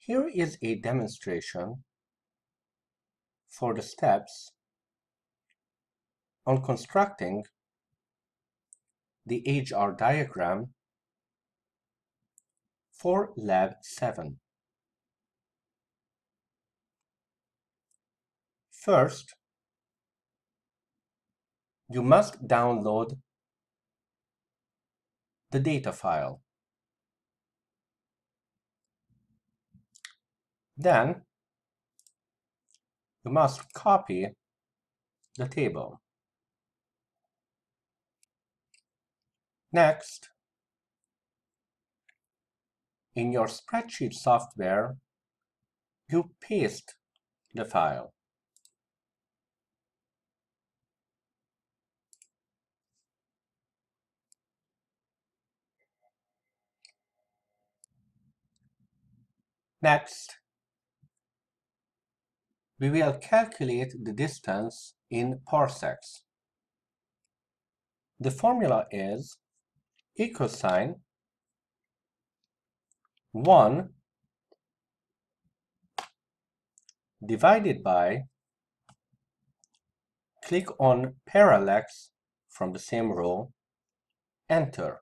Here is a demonstration for the steps on constructing the HR diagram for Lab 7. First, you must download the data file. Then, you must copy the table. Next, in your spreadsheet software, you paste the file. Next, we will calculate the distance in parsecs. The formula is sign 1 divided by click on parallax from the same row enter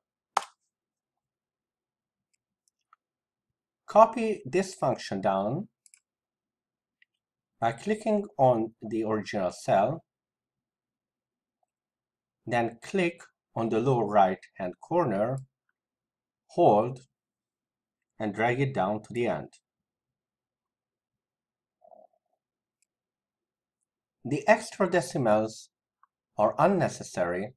copy this function down by clicking on the original cell then click on the lower right hand corner, hold, and drag it down to the end. The extra decimals are unnecessary,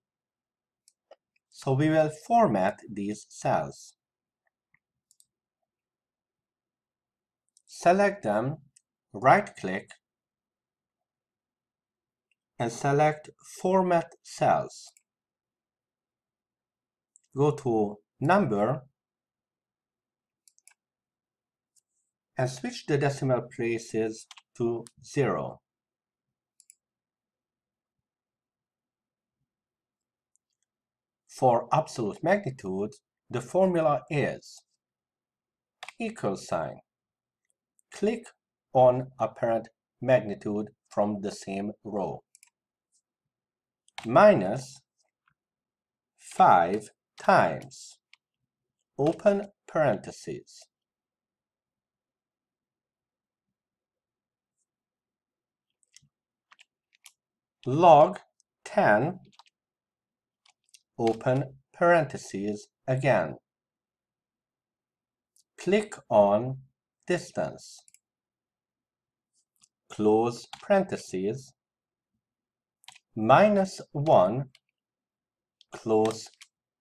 so we will format these cells. Select them, right-click, and select Format Cells go to number and switch the decimal places to 0. For absolute magnitude, the formula is equal sign. Click on apparent magnitude from the same row. Minus 5 times. Open parentheses. Log 10 open parentheses again. Click on distance close parentheses minus 1 close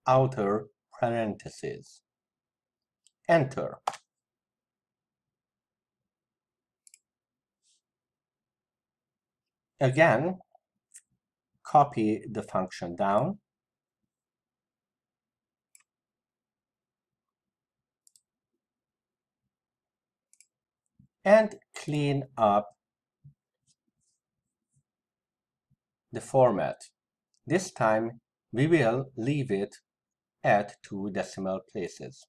outer parentheses. Enter. Again, copy the function down. And clean up the format. This time we will leave it at two decimal places.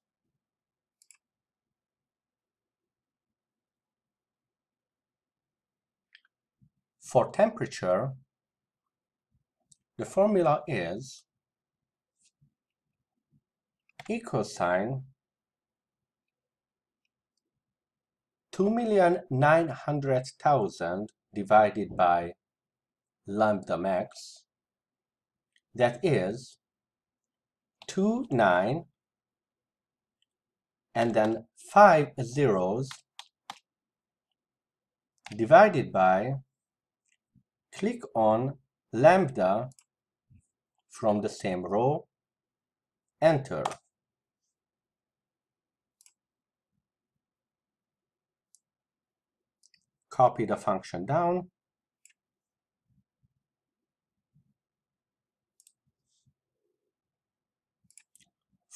For temperature, the formula is equal sign 2,900,000 divided by lambda max that is 2, 9, and then 5 zeros divided by, click on lambda from the same row, enter. Copy the function down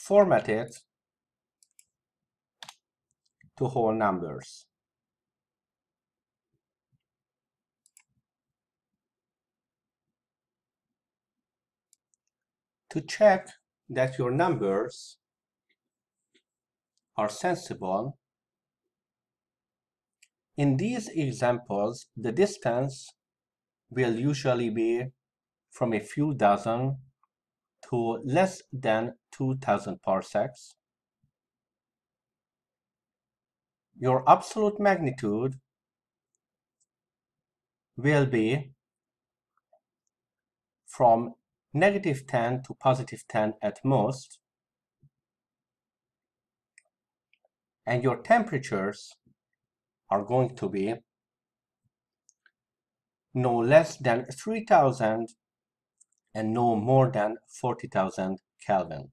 format it to whole numbers. To check that your numbers are sensible, In these examples, the distance will usually be from a few dozen to less than 2000 parsecs. Your absolute magnitude will be from negative 10 to positive 10 at most. And your temperatures are going to be no less than 3000 and no more than 40,000 Kelvin.